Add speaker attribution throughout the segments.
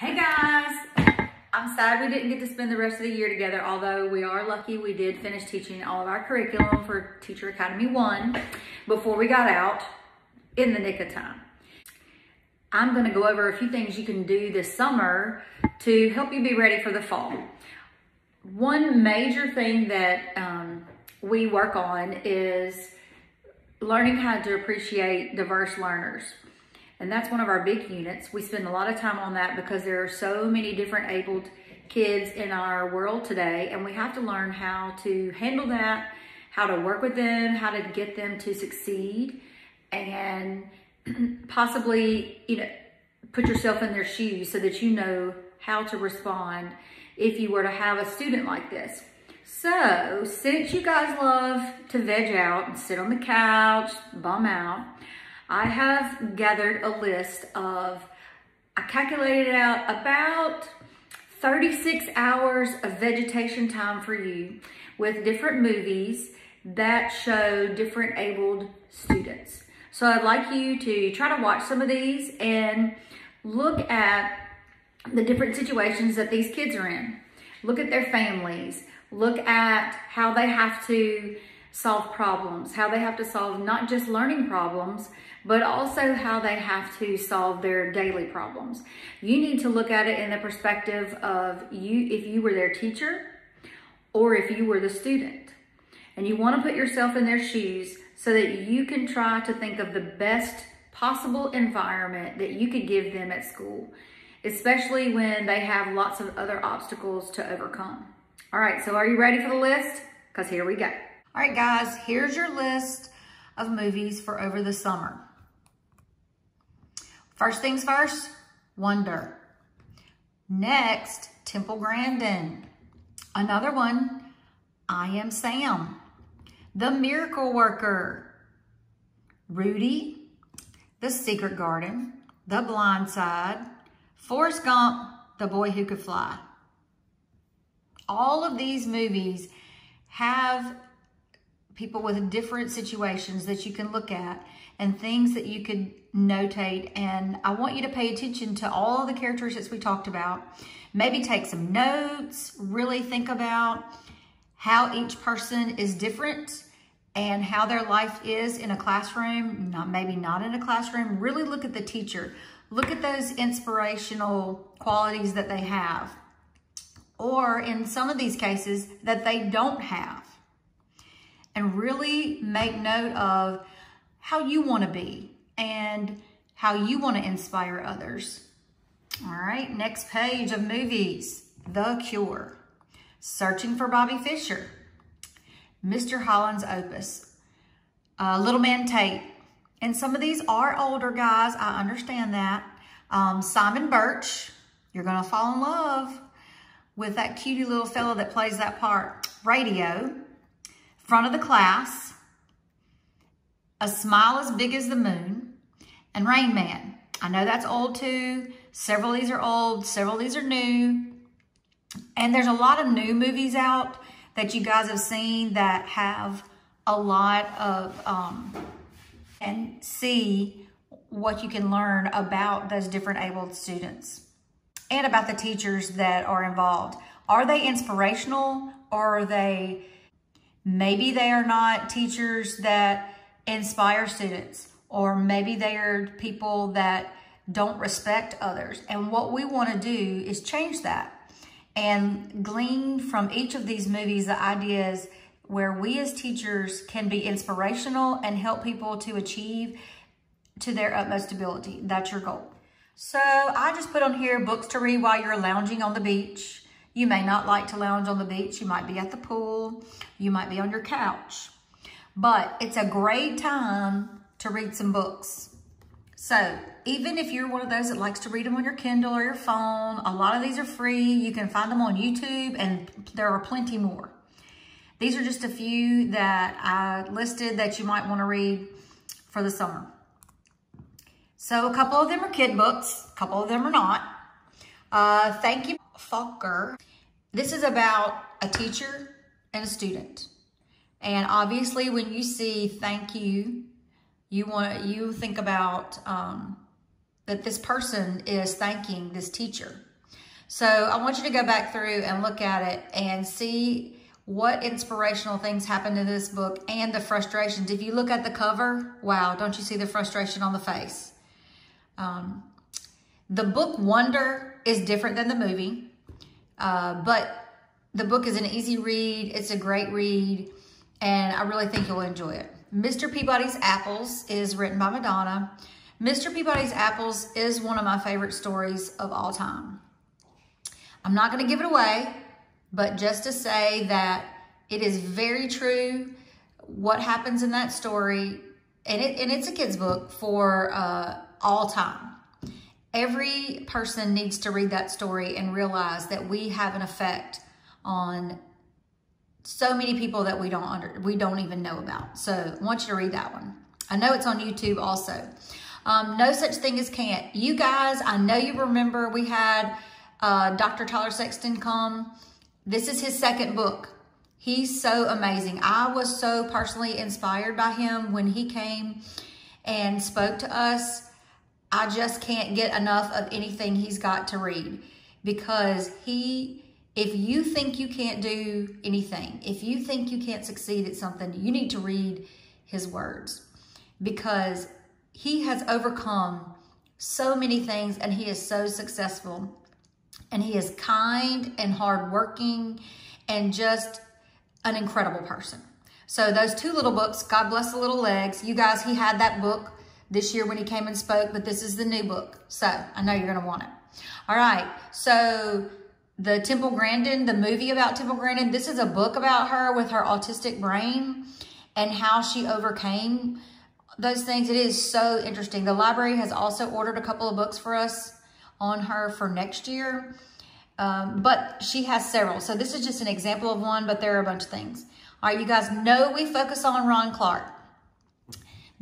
Speaker 1: Hey guys! I'm sad we didn't get to spend the rest of the year together, although we are lucky we did finish teaching all of our curriculum for Teacher Academy 1 before we got out in the nick of time. I'm gonna go over a few things you can do this summer to help you be ready for the fall. One major thing that um, we work on is learning how to appreciate diverse learners. And that's one of our big units. We spend a lot of time on that because there are so many different abled kids in our world today, and we have to learn how to handle that, how to work with them, how to get them to succeed, and possibly, you know, put yourself in their shoes so that you know how to respond if you were to have a student like this. So, since you guys love to veg out and sit on the couch, bum out, I have gathered a list of, I calculated out about 36 hours of vegetation time for you with different movies that show different abled students. So I'd like you to try to watch some of these and look at the different situations that these kids are in. Look at their families. Look at how they have to solve problems, how they have to solve not just learning problems, but also how they have to solve their daily problems. You need to look at it in the perspective of you, if you were their teacher or if you were the student. And you want to put yourself in their shoes so that you can try to think of the best possible environment that you could give them at school, especially when they have lots of other obstacles to overcome. All right, so are you ready for the list? Because here we go. All right, guys, here's your list of movies for over the summer. First things first, Wonder. Next, Temple Grandin. Another one, I Am Sam. The Miracle Worker. Rudy. The Secret Garden. The Blind Side. Forrest Gump, The Boy Who Could Fly. All of these movies have people with different situations that you can look at and things that you could notate. And I want you to pay attention to all the characteristics we talked about. Maybe take some notes, really think about how each person is different and how their life is in a classroom, not maybe not in a classroom. Really look at the teacher. Look at those inspirational qualities that they have. Or in some of these cases that they don't have and really make note of how you want to be and how you want to inspire others. All right, next page of movies. The Cure, Searching for Bobby Fischer, Mr. Holland's Opus, uh, Little Man Tate. And some of these are older guys. I understand that. Um, Simon Birch, you're to fall in love with that cutie little fellow that plays that part. Radio, front of the class, a smile as big as the moon, and Rain Man. I know that's old too. Several of these are old, several of these are new. And there's a lot of new movies out that you guys have seen that have a lot of, um, and see what you can learn about those different abled students and about the teachers that are involved. Are they inspirational or are they Maybe they are not teachers that inspire students, or maybe they are people that don't respect others. And what we want to do is change that and glean from each of these movies the ideas where we as teachers can be inspirational and help people to achieve to their utmost ability. That's your goal. So I just put on here books to read while you're lounging on the beach you may not like to lounge on the beach. You might be at the pool. You might be on your couch. But it's a great time to read some books. So even if you're one of those that likes to read them on your Kindle or your phone, a lot of these are free. You can find them on YouTube and there are plenty more. These are just a few that I listed that you might want to read for the summer. So a couple of them are kid books, a couple of them are not. Uh, thank you, Falker. This is about a teacher and a student. And obviously when you see thank you, you want you think about um, that this person is thanking this teacher. So I want you to go back through and look at it and see what inspirational things happened in this book and the frustrations. If you look at the cover, wow, don't you see the frustration on the face? Um, the book Wonder is different than the movie, uh, but the book is an easy read. It's a great read, and I really think you'll enjoy it. Mr. Peabody's Apples is written by Madonna. Mr. Peabody's Apples is one of my favorite stories of all time. I'm not going to give it away, but just to say that it is very true what happens in that story, and, it, and it's a kid's book for uh, all time. Every person needs to read that story and realize that we have an effect on so many people that we don't under, we don't even know about. So I want you to read that one. I know it's on YouTube also. Um, no such thing as can't. You guys, I know you remember we had uh, Dr. Tyler Sexton come. This is his second book. He's so amazing. I was so personally inspired by him when he came and spoke to us. I just can't get enough of anything he's got to read. Because he, if you think you can't do anything, if you think you can't succeed at something, you need to read his words. Because he has overcome so many things and he is so successful. And he is kind and hardworking and just an incredible person. So those two little books, God Bless the Little Legs, you guys, he had that book this year when he came and spoke, but this is the new book. So I know you're going to want it. All right. So the Temple Grandin, the movie about Temple Grandin, this is a book about her with her autistic brain and how she overcame those things. It is so interesting. The library has also ordered a couple of books for us on her for next year. Um, but she has several. So this is just an example of one, but there are a bunch of things. All right, you guys know we focus on Ron Clark.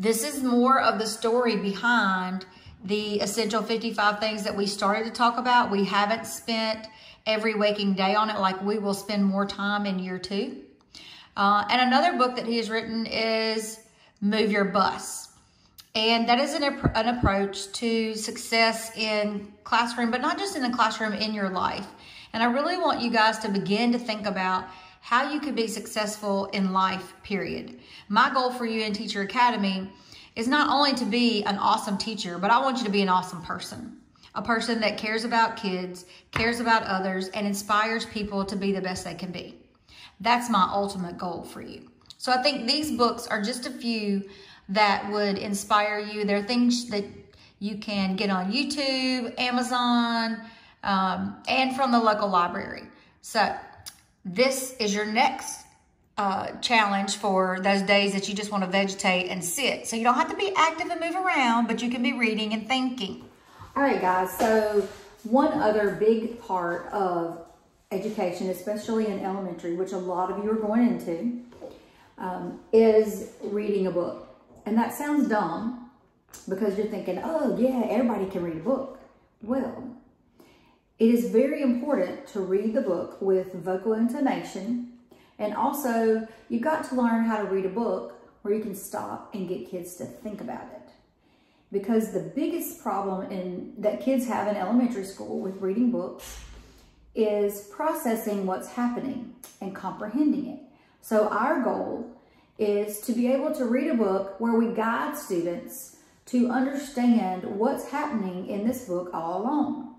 Speaker 1: This is more of the story behind the essential 55 things that we started to talk about. We haven't spent every waking day on it like we will spend more time in year two. Uh, and another book that he has written is Move Your Bus. And that is an, an approach to success in classroom, but not just in the classroom, in your life. And I really want you guys to begin to think about how you could be successful in life, period. My goal for you in Teacher Academy is not only to be an awesome teacher, but I want you to be an awesome person. A person that cares about kids, cares about others, and inspires people to be the best they can be. That's my ultimate goal for you. So I think these books are just a few that would inspire you. There are things that you can get on YouTube, Amazon, um, and from the local library. So this is your next uh, challenge for those days that you just want to vegetate and sit. So you don't have to be active and move around, but you can be reading and thinking.
Speaker 2: All right, guys. So one other big part of education, especially in elementary, which a lot of you are going into, um, is reading a book. And that sounds dumb because you're thinking, oh yeah, everybody can read a book. Well, it is very important to read the book with vocal intonation. And also, you've got to learn how to read a book where you can stop and get kids to think about it. Because the biggest problem in, that kids have in elementary school with reading books is processing what's happening and comprehending it. So our goal is to be able to read a book where we guide students to understand what's happening in this book all along.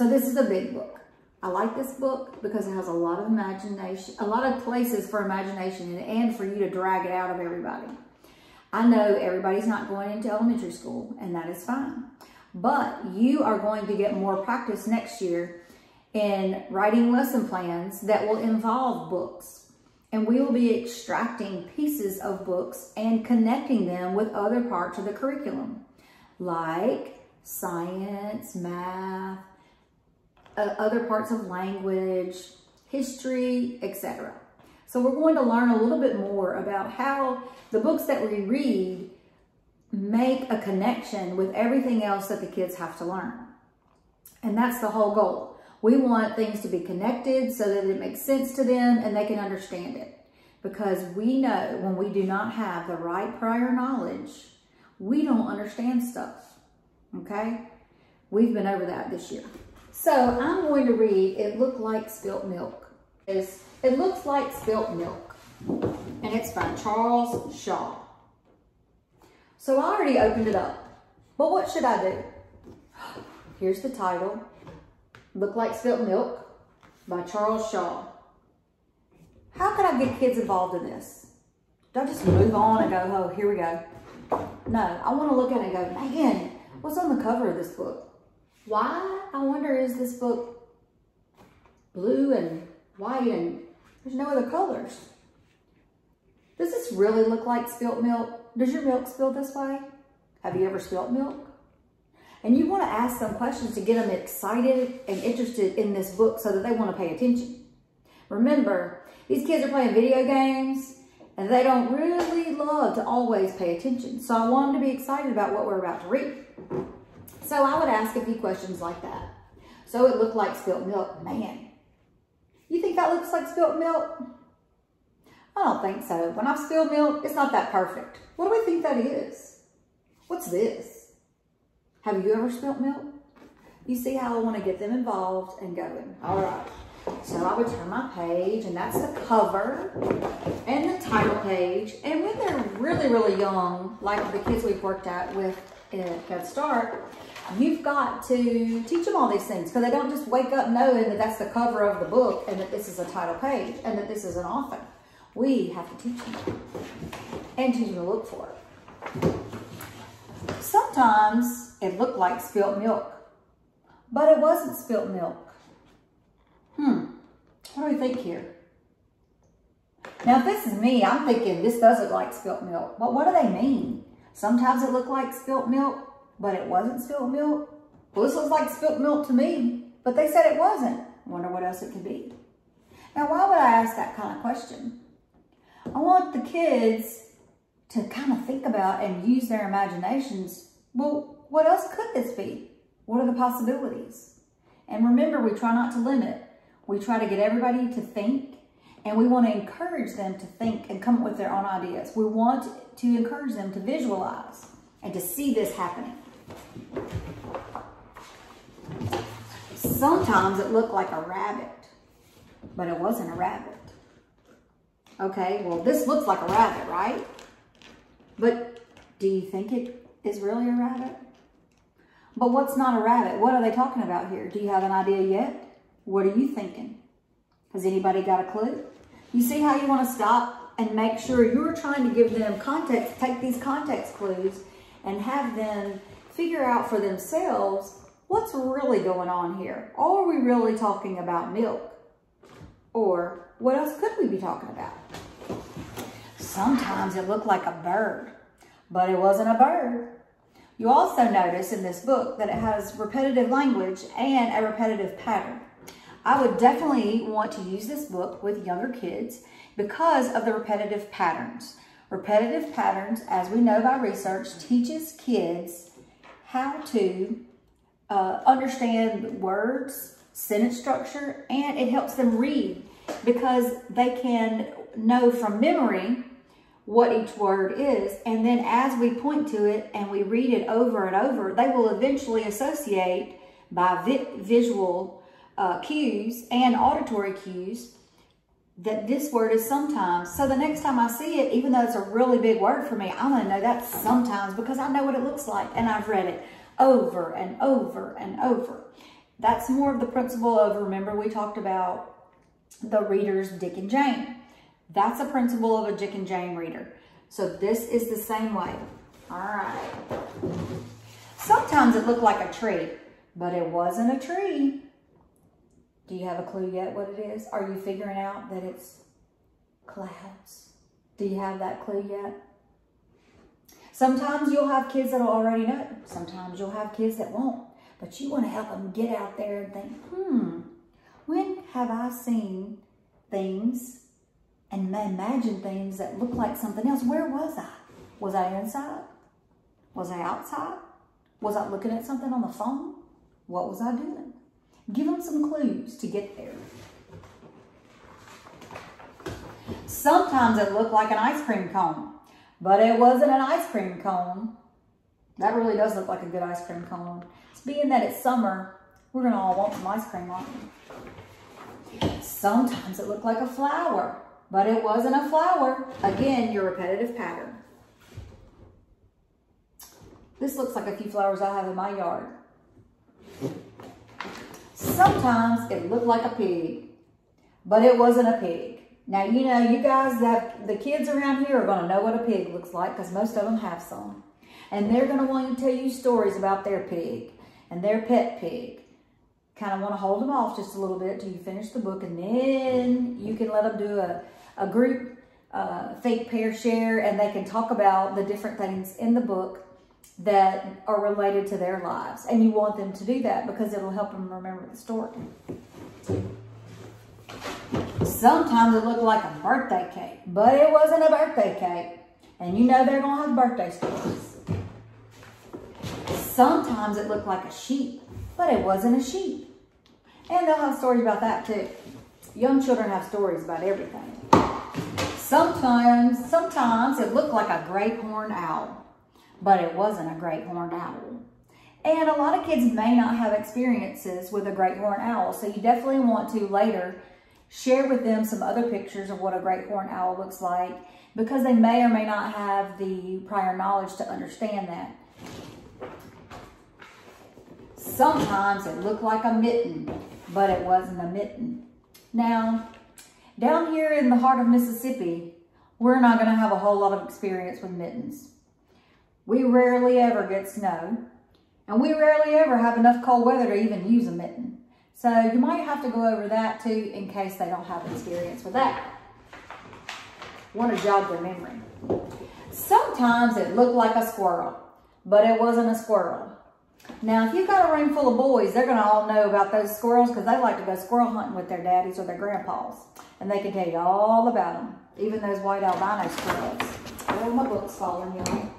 Speaker 2: So this is a big book. I like this book because it has a lot of imagination, a lot of places for imagination and for you to drag it out of everybody. I know everybody's not going into elementary school and that is fine. But you are going to get more practice next year in writing lesson plans that will involve books and we will be extracting pieces of books and connecting them with other parts of the curriculum, like science, math, uh, other parts of language, history, etc. So we're going to learn a little bit more about how the books that we read make a connection with everything else that the kids have to learn. And that's the whole goal. We want things to be connected so that it makes sense to them and they can understand it. Because we know when we do not have the right prior knowledge, we don't understand stuff. Okay? We've been over that this year. So I'm going to read It Looked Like Spilt Milk. It's, it Looks Like Spilt Milk. And it's by Charles Shaw. So I already opened it up. But what should I do? Here's the title. Look Like Spilt Milk by Charles Shaw. How can I get kids involved in this? Do I just move on and go, oh, here we go? No, I want to look at it and go, man, what's on the cover of this book? Why, I wonder, is this book blue and white and there's no other colors? Does this really look like spilt milk? Does your milk spill this way? Have you ever spilt milk? And you want to ask some questions to get them excited and interested in this book so that they want to pay attention. Remember, these kids are playing video games and they don't really love to always pay attention. So I want them to be excited about what we're about to read. So I would ask a few questions like that. So it looked like spilt milk. Man, you think that looks like spilt milk? I don't think so. When I've spilled milk, it's not that perfect. What do we think that is? What's this? Have you ever spilt milk? You see how I want to get them involved and going. All right. So I would turn my page, and that's the cover and the title page. And when they're really, really young, like the kids we've worked at with at Head Start, you've got to teach them all these things because they don't just wake up knowing that that's the cover of the book and that this is a title page and that this is an author. We have to teach them and teach them to look for it. Sometimes it looked like spilt milk, but it wasn't spilt milk. Hmm, what do we think here? Now, if this is me, I'm thinking this does look like spilt milk. But what do they mean? Sometimes it looked like spilt milk, but it wasn't spilt milk. Well, this looks like spilt milk to me, but they said it wasn't. Wonder what else it could be. Now, why would I ask that kind of question? I want the kids to kind of think about and use their imaginations. Well, what else could this be? What are the possibilities? And remember, we try not to limit. We try to get everybody to think and we want to encourage them to think and come up with their own ideas. We want to encourage them to visualize and to see this happening. Sometimes it looked like a rabbit, but it wasn't a rabbit. Okay, well, this looks like a rabbit, right? But do you think it is really a rabbit? But what's not a rabbit? What are they talking about here? Do you have an idea yet? What are you thinking? Has anybody got a clue? You see how you want to stop and make sure you're trying to give them context, take these context clues and have them figure out for themselves what's really going on here. Are we really talking about milk? Or what else could we be talking about? Sometimes it looked like a bird, but it wasn't a bird. You also notice in this book that it has repetitive language and a repetitive pattern. I would definitely want to use this book with younger kids because of the repetitive patterns. Repetitive patterns, as we know by research, teaches kids how to uh, understand words, sentence structure, and it helps them read because they can know from memory what each word is. And then as we point to it and we read it over and over, they will eventually associate by vi visual uh, cues and auditory cues that this word is sometimes. So the next time I see it, even though it's a really big word for me, I'm going to know that sometimes because I know what it looks like and I've read it over and over and over. That's more of the principle of, remember we talked about the readers Dick and Jane. That's a principle of a Dick and Jane reader. So this is the same way. All right. Sometimes it looked like a tree, but it wasn't a tree. Do you have a clue yet what it is? Are you figuring out that it's clouds? Do you have that clue yet? Sometimes you'll have kids that'll already know. Sometimes you'll have kids that won't. But you want to help them get out there and think, hmm, when have I seen things and imagine things that look like something else? Where was I? Was I inside? Was I outside? Was I looking at something on the phone? What was I doing? Give them some clues to get there. Sometimes it looked like an ice cream cone, but it wasn't an ice cream cone. That really does look like a good ice cream cone. It's being that it's summer, We're gonna all want some ice cream, aren't we? Sometimes it looked like a flower, but it wasn't a flower. Again, your repetitive pattern. This looks like a few flowers I have in my yard. Sometimes it looked like a pig, but it wasn't a pig. Now, you know, you guys, that the kids around here are going to know what a pig looks like because most of them have some. And they're going to want to tell you stories about their pig and their pet pig. Kind of want to hold them off just a little bit till you finish the book and then you can let them do a, a group uh, think, pair, share, and they can talk about the different things in the book that are related to their lives. And you want them to do that because it'll help them remember the story. Sometimes it looked like a birthday cake, but it wasn't a birthday cake. And you know they're going to have birthday stories. Sometimes it looked like a sheep, but it wasn't a sheep. And they'll have stories about that too. Young children have stories about everything. Sometimes, sometimes it looked like a great horned owl, but it wasn't a great horned owl. And a lot of kids may not have experiences with a great horned owl, so you definitely want to later share with them some other pictures of what a great horned owl looks like because they may or may not have the prior knowledge to understand that. Sometimes it looked like a mitten, but it wasn't a mitten. Now, down here in the heart of Mississippi, we're not going to have a whole lot of experience with mittens. We rarely ever get snow, and we rarely ever have enough cold weather to even use a mitten. So you might have to go over that too in case they don't have experience with that. Want to jog their memory. Sometimes it looked like a squirrel, but it wasn't a squirrel. Now, if you've got a room full of boys, they're going to all know about those squirrels because they like to go squirrel hunting with their daddies or their grandpas. And they can tell you all about them, even those white albino squirrels. Oh, my book's falling, y'all.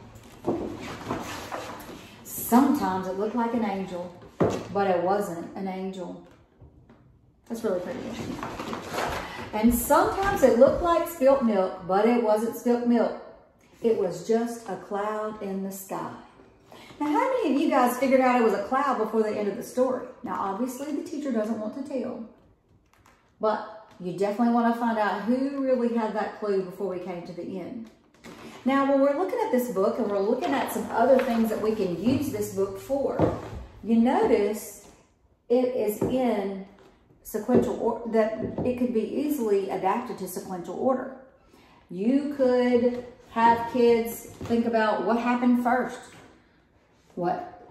Speaker 2: Sometimes it looked like an angel, but it wasn't an angel. That's really pretty. And sometimes it looked like spilt milk, but it wasn't spilt milk. It was just a cloud in the sky. Now, how many of you guys figured out it was a cloud before the end of the story? Now, obviously, the teacher doesn't want to tell. But you definitely want to find out who really had that clue before we came to the end. Now, when we're looking at this book and we're looking at some other things that we can use this book for, you notice it is in sequential order, that it could be easily adapted to sequential order. You could have kids think about what happened first. What,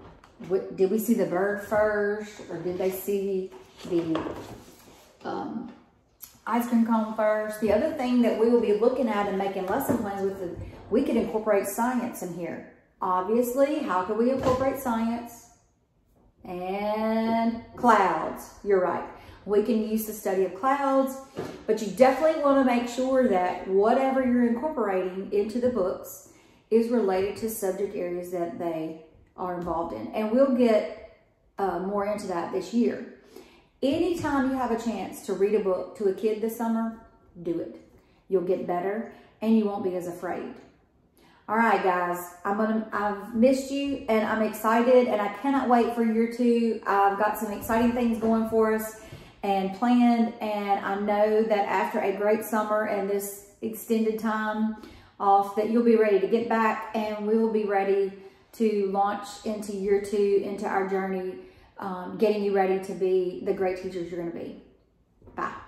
Speaker 2: what did we see the bird first or did they see the um, ice cream cone first? The other thing that we will be looking at and making lesson plans with, is we could incorporate science in here. Obviously, how could we incorporate science? And clouds, you're right. We can use the study of clouds, but you definitely want to make sure that whatever you're incorporating into the books is related to subject areas that they are involved in. And we'll get uh, more into that this year. Anytime you have a chance to read a book to a kid this summer, do it. You'll get better and you won't be as afraid. All right, guys, I'm gonna, I've missed you and I'm excited and I cannot wait for year two. I've got some exciting things going for us and planned. And I know that after a great summer and this extended time off that you'll be ready to get back and we will be ready to launch into year two, into our journey, um, getting you ready to be the great teachers you're going to be. Bye.